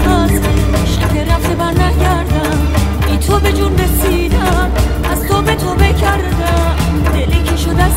هست شب رفته بر نگردم. ای تو به جون رسیدم. از تو به تو بکردم. دلی که شد از